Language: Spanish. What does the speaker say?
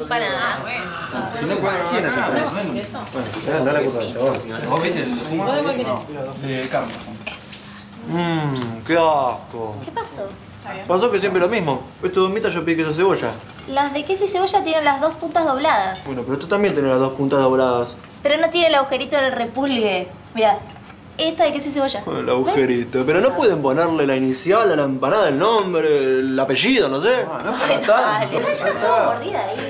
Empanadas. Si no, ¿quién es? No, la ¿Vos viste de cuál. Mmm, qué asco. ¿Qué pasó? Pasó que siempre lo mismo. Estos dos mitas yo pedí queso cebolla. Las de queso y cebolla tienen las dos puntas dobladas. Bueno, pero tú también tenés las dos puntas dobladas. Pero no tiene el agujerito en el repulgue. Mira, esta de queso y cebolla. El agujerito. Pero no pueden ponerle la inicial la empanada, el nombre, el apellido, no sé. No, Ay, dale, está toda mordida ahí.